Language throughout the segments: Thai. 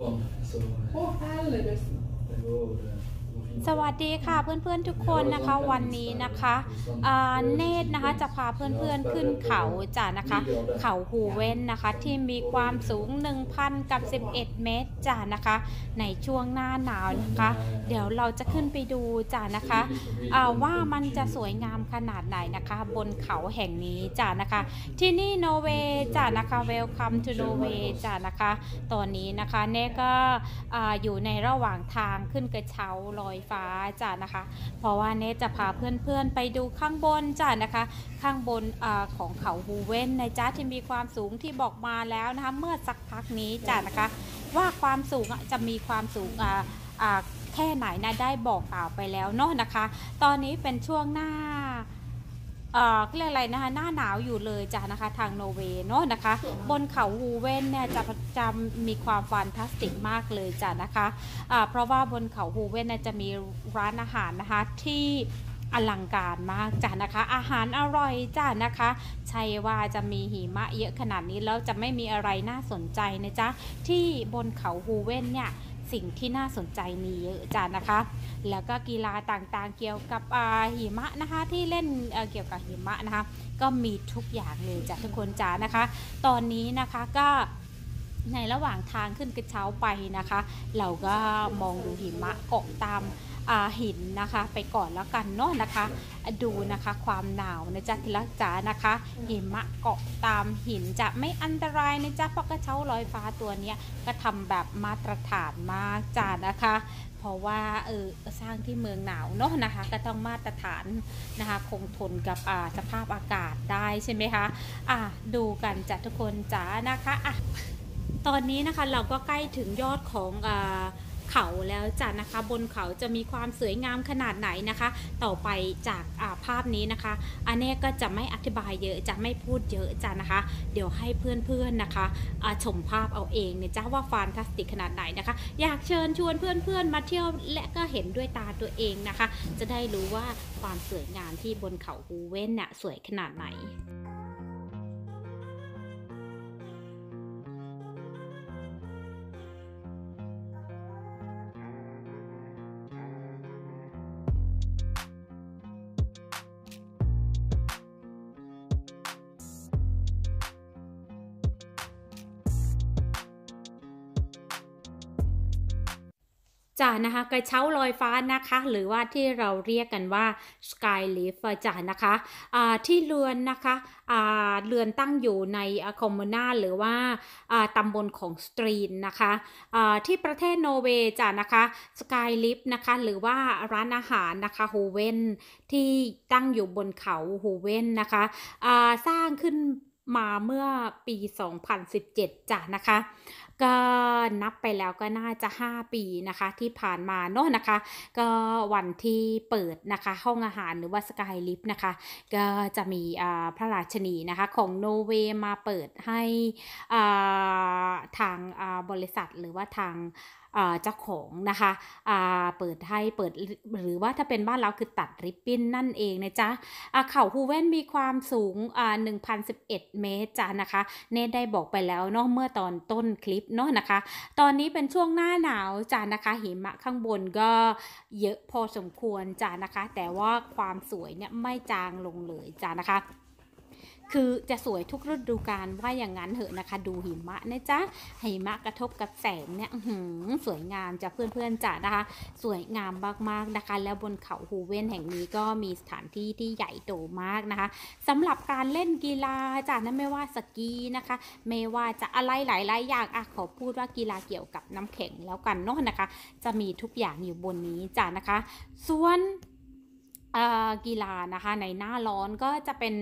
Åh, oh, herregud! Det går... Eh. สวัสดีค่ะเพื่อนๆทุกคนนะคะวันนี้นะคะอ่าเนตรนะคะจะพาเพื่อนๆขึ้นเขาจ้ะนะคะ เขาฮูเว่นนะคะที่มีความสูง 1,000 กับ 11 เมตรจ้ะนะคะ ในช่วงหน้าหนาวนะคะ เดี๋ยวเราจะขึ้นไปดูจ้ะนะคะอ่าว่ามันจะสวยงามขนาดไหนนะคะ บนเขาแห่งนี้จ้ะนะคะ ที่นี่โนเวจ้ะนะคะ Welcome to Norway จ้ะนะคะ ตอนนี้นะคะเน่ก็อ่าอยู่ในระหว่างทางขึ้นกระเช้าลออยฟ้าจ้ะนะคะ เพราะว่าเนทจะพาเพื่อนๆไปดูข้างบนจ้ะนะคะ ข้างบนอของเขาฮูเว่นในจ้าที่มีความสูงที่บอกมาแล้วนะคะ เมื่อสักพักนี้จ้ะนะคะ ว่าความสูงจะมีความสูงแค่ไหนนะได้บอกกล่าวไปแล้วเนาะนะคะ ตอนนี้เป็นช่วงหน้า เอ่อเรียกอะไรนะคะหน้าหนาวอยู่เลยจ้ะนะคะทางโนเวย์เนาะนะคะ บนเขาฮูเว่นเนี่ยจะจะมีความฟานตาสติกมากเลยจ้ะนะคะอ่เพราะว่าบนเขาฮูเว่นเนี่ยจะมีร้านอาหารนะคะที่อลังการมากจ้ะนะคะ อาหารอร่อยจ้ะนะคะใช่ว่าจะมีหิมะเยอะขนาดนี้แล้วจะไม่มีอะไรน่าสนใจนะจ๊ะที่บนเขาฮูเว่นเนี่ย สิ่งที่น่าสนใจมีเยอะจ้านะคะ แล้วก็กีฬาต่างๆเกี่ยวกับหิมะนะคะที่เล่นเเกี่ยวกับหิมะนะคะ ก็มีทุกอย่างเลยจ้ะทุกคนจ้านะคะ ตอนนี้นะคะก็ ในระหว่างทางขึ้นกระเช้าไปนะคะ เราก็มองดูหิมะเกาะตามาหินนะคะไปก่อนแล้วกันเนาะนะคะ ดูนะคะความหนาวนะจ๊ะที่รักจ๋านะคะหิมะเกาะตามหินจะไม่อันตรายนะจ๊ะเพราะกระเช้าลอยฟ้าตัวเนี้ยก็ทำแบบมาตรฐานมากจ้านะคะ เพราะว่าเออสร้างที่เมืองหนาวเนาะนะคะ ก็ต้องมาตรฐานนะคะ คงทนกับอ่าสภาพอากาศได้ใช่ไหมคะอะดูกันจ้ะทุกคนจ๋านะคะอะ ตอนนี้นะคะเราก็ใกล้ถึงยอดของอเขาแล้วจ้ะนะคะ บนเขาจะมีความสวยงามขนาดไหนนะคะ ต่อไปจากาภาพนี้นะคะอันเนี้ยก็จะไม่อธิบายเยอะจะไม่พูดเยอะจ้ะนะคะ เดี๋ยวให้เพื่อนๆนะคะชมภาพเอาเองเนี่ยจ้าว่าฟานตาสติกขนาดไหนนะคะ อยากเชิญชวนเพื่อนๆมาเที่ยวและก็เห็นด้วยตาตัวเองนะคะ จะได้รู้ว่าความสวยงามที่บนเขาฮูเว่นเนี่ยสวยขนาดไหน จ้านะคะกระเช้าลอยฟ้านะคะ หรือว่าที่เราเรียกกันว่า Sky Lift จ้านะคะที่ Loen นะคะ Loen ตั้งอยู่ใน kommune หรือว่าตำบลของ Stryn นะคะที่ประเทศนอร์เวย์จ้านะคะ Sky Lift นะคะหรือว่าร้านอาหารนะคะ Hoven ที่ตั้งอยู่บนเขา Hoven นะคะสร้างขึ้น มาเมื่อปี 2017จ้ะนะคะ ก็นับไปแล้วก็น่าจะ 5 ปีนะคะที่ผ่านมาเนาะนะคะ ก็วันที่เปิดนะคะห้องอาหารหรือว่าสกายลิฟต์นะคะ ก็จะมีอ่าพระราชนีนะคะของโนเวมาเปิดให้อ่าทางอ่าบริษัทหรือว่าทาง เจ้าของนะคะเปิดให้เปิดหรือว่าถ้าเป็นบ้านเราคือตัดริบบิ้นนั่นเองนะจ๊ะเขาฮูเว่นมีความสูง1,011 เมตรจ้ะนะคะเนทได้บอกไปแล้วเนาะเมื่อตอนต้นคลิปเนาะนะคะ ตอนนี้เป็นช่วงหน้าหนาวจ้ะนะคะหิมะข้างบนก็เยอะพอสมควรจ้ะนะคะ แต่ว่าความสวยเนี่ยไม่จางลงเลยจ้ะนะคะ คือจะสวยทุกฤดูกาลว่าอย่างนั้นเหอะนะคะ ดูหิมะนะจ๊ะหิมะกระทบกับแสงเนี่ยสวยงามจ้ะเพื่อนๆจ้ะนะคะ สวยงามมากๆนะคะ แล้วบนเขาฮูเวนแห่งนี้ก็มีสถานที่ที่ใหญ่โตมากนะคะสำหรับการเล่นกีฬาจ้ะนั่นไม่ว่าสกีนะคะ ไม่ว่าจะอะไรหลายๆอย่างอะขอพูดว่ากีฬาเกี่ยวกับน้ำแข็งแล้วกันเนาะนะคะ จะมีทุกอย่างอยู่บนนี้จ้ะนะคะ ส่วนกีฬานะคะในหน้าร้อนก็จะเป็น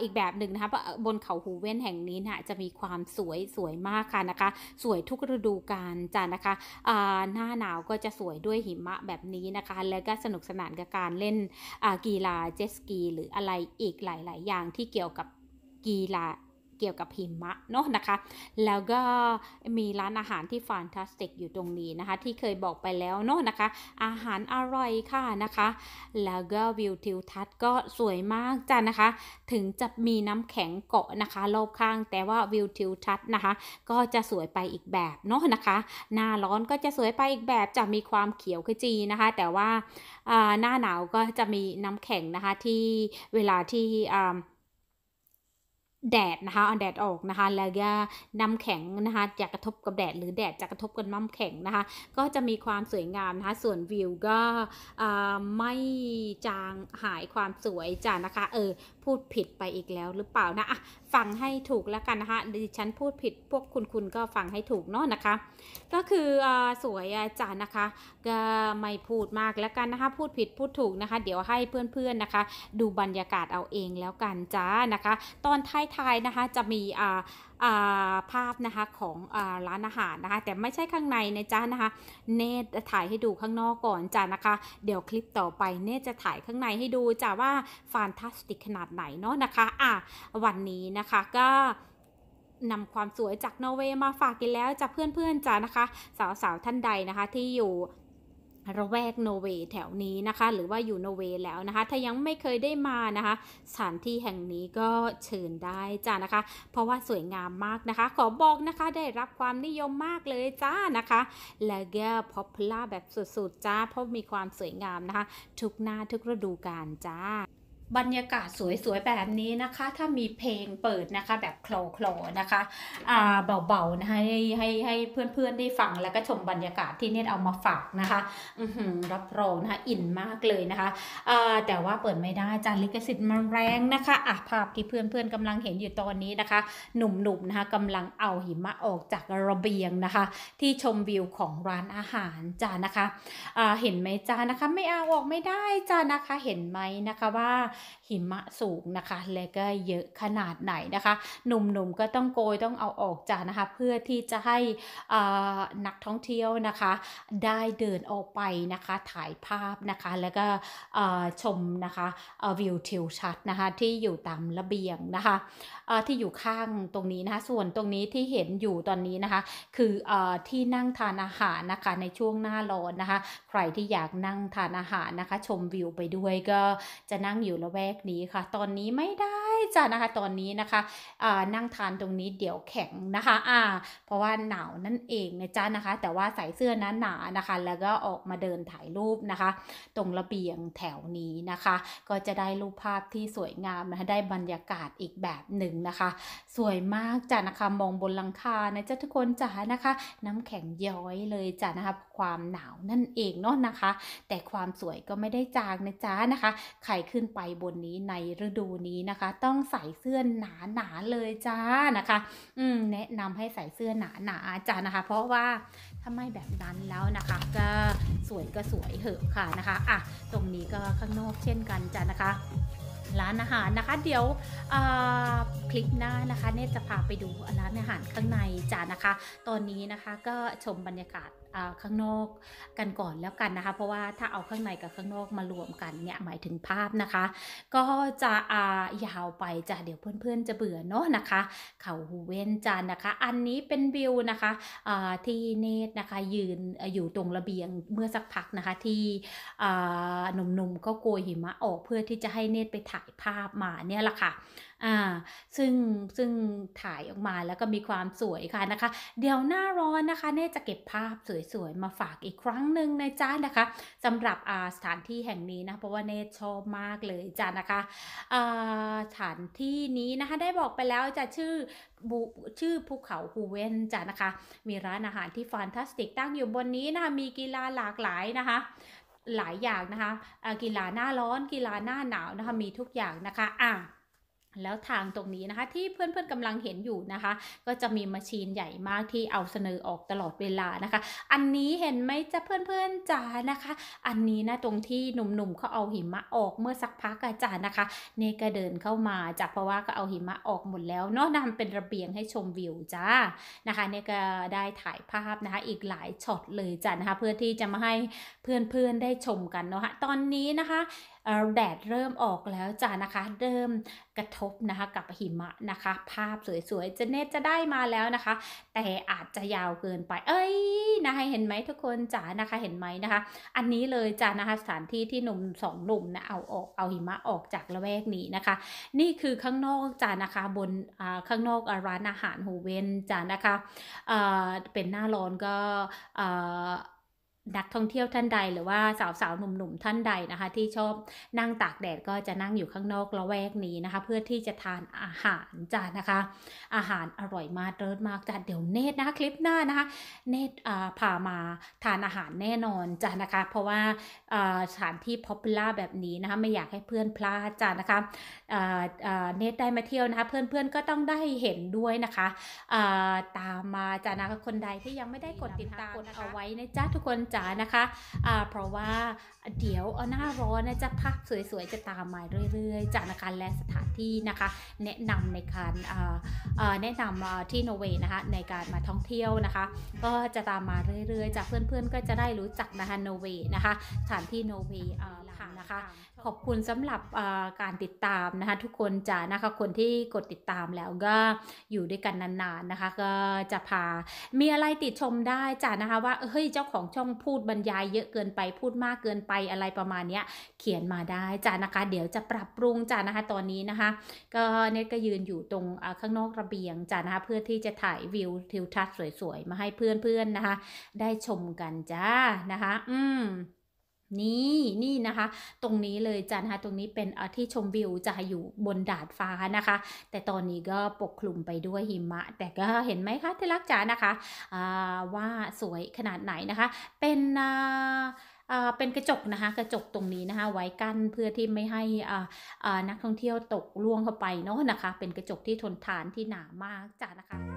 อีกแบบหนึ่งนะคะบนเขาหูเว่นแห่งนี้นะจะมีความสวยสวยมากค่ะนะคะ สวยทุกฤดูกาลจ้ะนะคะอ่าหน้าหนาวก็จะสวยด้วยหิมะแบบนี้นะคะ แล้วก็สนุกสนานกับการเล่นกีฬาเจ็ตสกี หรืออะไรอีกหลาย ๆ อย่างที่เกี่ยวกับกีฬา เกี่ยวกับหิมะเนาะนะคะ แล้วก็มีร้านอาหารที่ฟานตาสติกอยู่ตรงนี้นะคะ ที่เคยบอกไปแล้วเนาะนะคะ อาหารอร่อยค่ะนะคะ แล้วก็วิวทิวทัศน์ก็สวยมากจ้ะนะคะ ถึงจะมีน้ำแข็งเกาะนะคะรอบข้างแต่ว่าวิวทิวทัศน์นะคะ ก็จะสวยไปอีกแบบเนาะนะคะ หน้าร้อนก็จะสวยไปอีกแบบจะมีความเขียวขจีนะคะ แต่ว่าอ่าหน้าหนาวก็จะมีน้ำแข็งนะคะที่เวลาที่ แดดนะคะแดดออกนะคะ แล้วก็น้ำแข็งนะคะจะกระทบกับแดดหรือแดดจะกระทบกับน้ำแข็งนะคะ ก็จะมีความสวยงามนะคะ ส่วนวิวก็ไม่จางหายความสวยจ้ะนะคะ เออ พูดผิดไปอีกแล้วหรือเปล่านะอะ ฟังให้ถูกแล้วกันนะคะดิฉันพูดผิดพวกคุณคุณก็ฟังให้ถูกเนาะนะคะ ก็คืออสวยอะจ้ะนะคะก็ไม่พูดมากแล้วกันนะคะพูดผิดพูดถูกนะคะ เดี๋ยวให้เพื่อนๆนะคะ ดูบรรยากาศเอาเองแล้วกันจ้านะคะ ตอนท้ายๆนะคะจะมีอ่าภาพนะคะของอร้านอาหารนะคะ แต่ไม่ใช่ข้างในนะจ๊ะนะคะ เนตถ่ายให้ดูข้างนอกก่อนจ้ะนะคะ เดี๋ยวคลิปต่อไปเนตจะถ่ายข้างในให้ดูจ้ะว่าฟานตาสติกขนาดไหนเนาะนะคะอะวันนี้นะคะก็นำความสวยจากนอร์เวย์มาฝากกันแล้วจากเพื่อนๆจ้ะนะคะ สาวๆท่านใดนะคะที่อยู่ ระแวกโนเวย์แถวนี้นะคะ หรือว่าอยู่โนเวย์แล้วนะคะ ถ้ายังไม่เคยได้มานะคะ สถานที่แห่งนี้ก็เชิญได้จ้านะคะ เพราะว่าสวยงามมากนะคะ ขอบอกนะคะได้รับความนิยมมากเลยจ้านะคะ และก็พ o p ล่าแบบสุดๆจ้าเพราะมีความสวยงามนะคะ ทุกหน้าทุกฤดูกาลจ้า บรรยากาศสวยๆแบบนี้นะคะ ถ้ามีเพลงเปิดนะคะ แบบโคลอนะคะอ่าเบาๆนะคะให้ให้ให้เพื่อนๆได้ฟังแล้วก็ชมบรรยากาศที่เน็ตเอามาฝากนะคะอือหือรับรองนะคะอินมากเลยนะคะอ่าแต่ว่าเปิดไม่ได้จานลิขสิทธิ์มันแรงนะคะอะภาพที่เพื่อนๆกำลังเห็นอยู่ตอนนี้นะคะ หนุ่มๆนะคะกำลังเอาหิมะออกจากระเบียงนะคะ ที่ชมวิวของร้านอาหารจ้านะคะอ่าเห็นไหมจ้านะคะ ไม่เอาออกไม่ได้จ้านะคะ เห็นไหมนะคะว่าหิมะสูงนะคะ และก็เยอะขนาดไหนนะคะ หนุ่มๆก็ต้องโกยต้องเอาออกจ้านะคะ เพื่อที่จะให้นักท่องเที่ยวนะคะ ได้เดินออกไปนะคะ ถ่ายภาพนะคะ แล้วก็ชมนะคะวิวทิวชัดนะคะ ที่อยู่ตามระเบียงนะคะที่อยู่ข้างตรงนี้นะคะ ส่วนตรงนี้ที่เห็นอยู่ตอนนี้นะคะ คือเอ่อที่นั่งทานอาหารนะคะในช่วงหน้าร้อนนะคะ ใครที่อยากนั่งทานอาหารนะคะ ชมวิวไปด้วยก็จะนั่งอยู่ละแวกนี้ค่ะ ตอนนี้ไม่ได้ จ้ะนะคะตอนนี้นะคะอ่านั่งทานตรงนี้เดี๋ยวแข็งนะคะอ่าเพราะว่าหนาวนั่นเองนะจ๊ะนะคะ แต่ว่าใส่เสื้อหนหนานะคะ แล้วก็ออกมาเดินถ่ายรูปนะคะ ตรงระเบียงแถวนี้นะคะ ก็จะได้รูปภาพที่สวยงามนะคะได้บรรยากาศอีกแบบหนึ่งนะคะ สวยมากจ้ะนะคะมองบนหลังคานะจ๊ะทุกคนจ๋านะคะ น้ำแข็งย้อยเลยจ้ะนะคะความหนาวนั่นเองเนาะนะคะ แต่ความสวยก็ไม่ได้จางนะจ๊ะนะคะ ใครขึ้นไปบนนี้ในฤดูนี้นะคะต้องใส่เสื้อหนาหนาๆเลยจ้านะคะ อืมแนะนำให้ใส่เสื้อหนาหนาๆจ้านะคะ เพราะว่าถ้าไม่แบบนั้นแล้วนะคะ ก็สวยก็สวยเหอะค่ะนะคะอะตรงนี้ก็ข้างนอกเช่นกันจ้านะคะร้านอาหารนะคะ เดี๋ยวคลิปหน้านะคะเนตจะพาไปดูร้านอาหารข้างในจ้านะคะ ตอนนี้นะคะก็ชมบรรยากาศ ข้างนอกกันก่อนแล้วกันนะคะ เพราะว่าถ้าเอาข้างในกับข้างนอกมารวมกันเนี่ยหมายถึงภาพนะคะ ก็จะอายาวไปจ้ะเดี๋ยวเพื่อนๆจะเบื่อเนาะนะคะเขาหูเว้นจานนะคะ อันนี้เป็นวิวนะคะอ่าที่เนตนะคะยืนอยู่ตรงระเบียงเมื่อสักพักนะคะที่อ่าหนุ่มๆก็โกยหิมะออกเพื่อที่จะให้เนตไปถ่ายภาพมาเนี่ยแหละค่ะอ่าซึ่งซึ่งถ่ายออกมาแล้วก็มีความสวยค่ะนะคะ เดี๋ยวหน้าร้อนนะคะ เนตจะเก็บภาพสวยๆ มาฝากอีกครั้งหนึ่งในจ้านะคะสำหรับสถานที่แห่งนี้นะเพราะว่าเนตชอบมากเลยจ้านะคะสถานที่นี้นะคะได้บอกไปแล้วจะชื่อชื่อภูเขาฮูเวนจ้ะนะคะ มีร้านอาหารที่ฟานตาสติกตั้งอยู่บนนี้นะคะมีกีฬาหลากหลายนะคะหลายอย่างนะคะกีฬาหน้าร้อนกีฬาหน้าหนาวนะคะมีทุกอย่างนะคะอะ แล้วทางตรงนี้นะคะที่เพื่อนๆกำลังเห็นอยู่นะคะ ก็จะมีมาชีนใหญ่มากที่เอาเสนอออกตลอดเวลานะคะ อันนี้เห็นไหมจะเพื่อนๆจ๋านะคะ อันนี้นะตรงที่หนุ่มๆเขาเอาหิมะออกเมื่อสักพักอาจารย์นะคะเนก็เดินเข้ามาจากเพราะว่าก็เอาหิมะออกหมดแล้วเนาะนำเป็นระเบียงให้ชมวิวจ้านะคะเนก็ได้ถ่ายภาพนะคะอีกหลายช็อตเลยจ้ะนะคะเพื่อที่จะมาให้เพื่อนๆได้ชมกันเนาะะตอนนี้นะคะ แดดเริ่มออกแล้วจ้ะนะคะ เริ่มกระทบนะคะกับหิมะนะคะ ภาพสวยๆจะเนตจะได้มาแล้วนะคะ แต่อาจจะยาวเกินไป เอ้ยนะคะเห็นไหมทุกคนจ๋านะคะเห็นไหมนะคะ อันนี้เลยจ้ะนะคะสถานที่ที่หนุ่มสองหนุ่มนะเอาออกเอาหิมะออกจากละแวกนี้นะคะ นี่คือข้างนอกจ้ะนะคะบนข้างนอกร้านอาหารฮูเวนจ้ะนะคะเป็นหน้าร้อนก็ นักท่องเที่ยวท่านใดหรือว่าสาวๆหนุ่มๆท่านใดนะคะ ที่ชอบนั่งตากแดดก็จะนั่งอยู่ข้างนอกละแวกนี้นะคะ เพื่อที่จะทานอาหารจ้ะนะคะ อาหารอร่อยมากเลิศมากจ้ะเดี๋ยวเนตนะคะคลิปหน้านะคะ เนตอ่าพามาทานอาหารแน่นอนจ้ะนะคะ เพราะว่าสถานที่ popular แบบนี้นะคะไม่อยากให้เพื่อนพลาดจ้ะนะคะเนตได้มาเที่ยวนะคะ เพื่อนๆก็ต้องได้เห็นด้วยนะคะตามมาจ้ะนะคะคนใดที่ยังไม่ได้กดติดตามกดเอาไว้นะจ๊ะทุกคนจานะคะอ่าเพราะว่าเดี๋ยวเอาหน้าร้อนนะจะภาพสวยๆ จะตามมาเรื่อยๆจ้ะนะคะและสถานที่นะคะ แนะนำในการอ่าแนะนำที่โนเวย์นะคะในการมาท่องเที่ยวนะคะ ก็จะตามมาเรื่อยๆ จากเพื่อนๆก็จะได้รู้จักนะคะโนเวย์นะคะสถานที่โนเวย์ นะคะ ขอบคุณสำหรับการติดตามนะคะทุกคนจ้านะคะคนที่กดติดตามแล้วก็อยู่ด้วยกันนานๆนะคะ ก็จะพามีอะไรติดชมได้จ้านะคะว่าเฮ้ยเจ้าของช่องพูดบรรยายเยอะเกินไปพูดมากเกินไปอะไรประมาณเนี้ยเขียนมาได้จ้านะคะ เดี๋ยวจะปรับปรุงจ้านะคะตอนนี้นะคะ ก็เน็ตก็ยืนอยู่ตรงข้างนอกระเบียงจ้านะคะเพื่อที่จะถ่ายวิวทิวทัศน์สวยๆมาให้เพื่อนๆนะคะ ได้ชมกันจ้านะคะ อืม นี่นี่นะคะ ตรงนี้เลยจ้ะนะคะตรงนี้เป็นที่ชมวิวจะอยู่บนดาดฟ้านะคะ แต่ตอนนี้ก็ปกคลุมไปด้วยหิมะ แต่ก็เห็นไหมคะที่รักจ๋านะคะว่าสวยขนาดไหนนะคะ เป็นเป็นกระจกนะคะกระจกตรงนี้นะคะ ไว้กั้นเพื่อที่ไม่ให้นักท่องเที่ยวตกล่วงเข้าไปเนาะนะคะ เป็นกระจกที่ทนทานที่หนามากจ้ะนะคะ